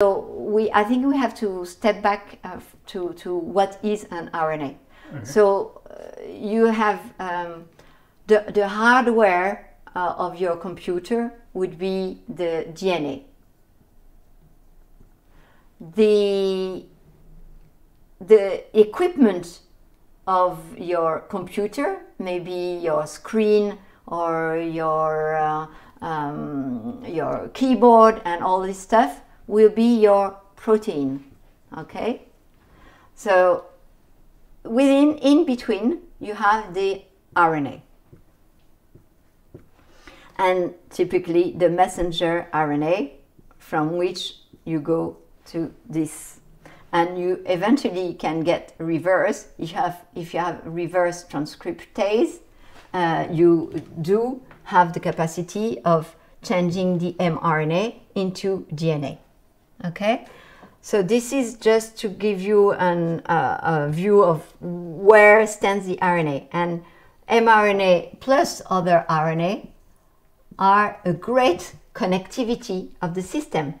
So we, I think we have to step back uh, to, to what is an RNA. Okay. So uh, you have um, the, the hardware uh, of your computer would be the DNA. The, the equipment of your computer, maybe your screen or your, uh, um, your keyboard and all this stuff, will be your protein. Okay? So within, in between, you have the RNA. And typically the messenger RNA from which you go to this. And you eventually can get reverse. You have, if you have reverse transcriptase, uh, you do have the capacity of changing the mRNA into DNA. Okay, so this is just to give you an, uh, a view of where stands the RNA. And mRNA plus other RNA are a great connectivity of the system.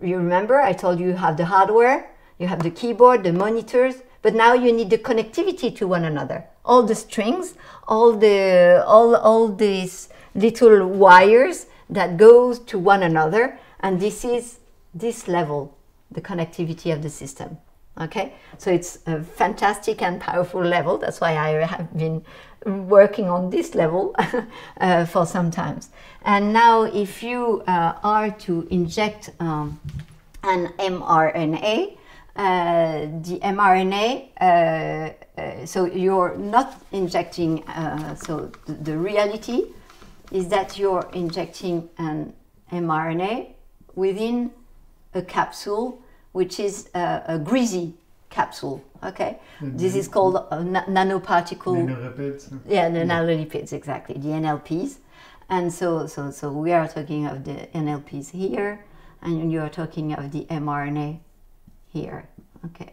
You remember I told you you have the hardware, you have the keyboard, the monitors, but now you need the connectivity to one another. All the strings, all the all all these little wires that goes to one another, and this is this level, the connectivity of the system. Okay, so it's a fantastic and powerful level. That's why I have been working on this level uh, for some times. And now, if you uh, are to inject um, an mRNA, uh, the mRNA, uh, uh, so you're not injecting, uh, so the, the reality is that you're injecting an mRNA within a capsule which is a, a greasy capsule. Okay, mm-hmm. this is called a na- nanoparticle. Nanolipids. Yeah, the yeah. nanolipids exactly, the NLPs. And so, so, so we are talking of the NLPs here, and you are talking of the mRNA here. Okay.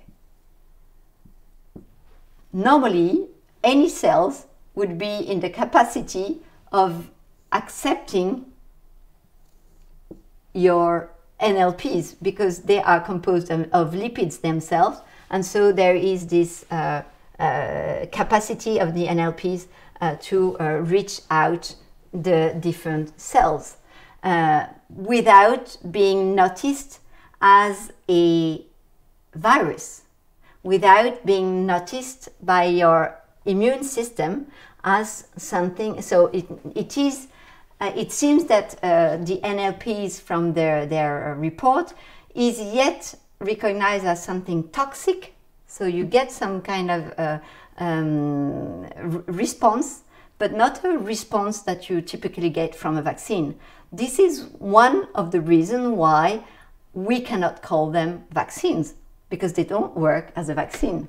Normally, any cells would be in the capacity of accepting your NLPs because they are composed of, of lipids themselves. And so there is this uh, uh, capacity of the NLPs uh, to uh, reach out the different cells uh, without being noticed as a virus, without being noticed by your immune system as something. So it, it is it seems that uh, the NLPs from their, their report is yet recognized as something toxic. So you get some kind of uh, um, response, but not a response that you typically get from a vaccine. This is one of the reasons why we cannot call them vaccines because they don't work as a vaccine.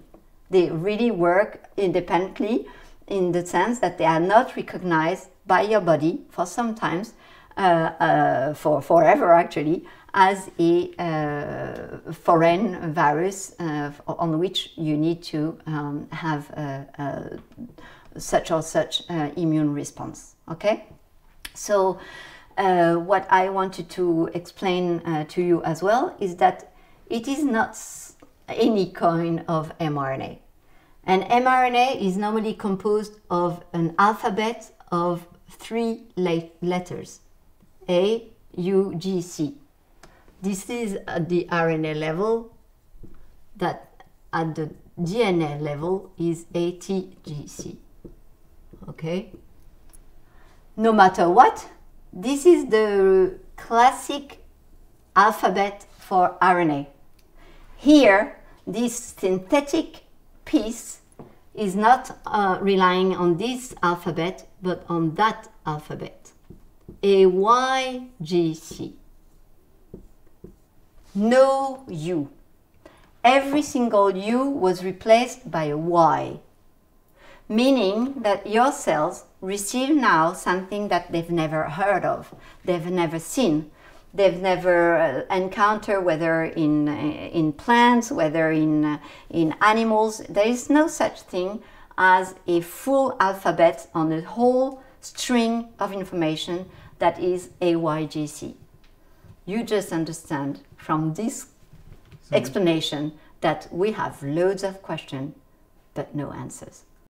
They really work independently in the sense that they are not recognized by your body for sometimes, uh, uh, for forever actually, as a uh, foreign virus uh, on which you need to um, have a, a such or such uh, immune response. Okay, so uh, what I wanted to explain to you as well is that it is not any kind of mRNA. An mRNA is normally composed of an alphabet of three letters A, U, G, C. This is at the RNA level, that at the DNA level is ATGC. Okay? No matter what, this is the classic alphabet for RNA. Here, this synthetic piece is not uh, relying on this alphabet, but on that alphabet. A Y G C. No U. Every single U was replaced by a Y, meaning that your cells receive now something that they've never heard of, they've never seen, they've never uh, encountered, whether in, uh, in plants, whether in, uh, in animals. There is no such thing as a full alphabet on a whole string of information that is AYGC. You just understand from this explanation that we have loads of questions but no answers.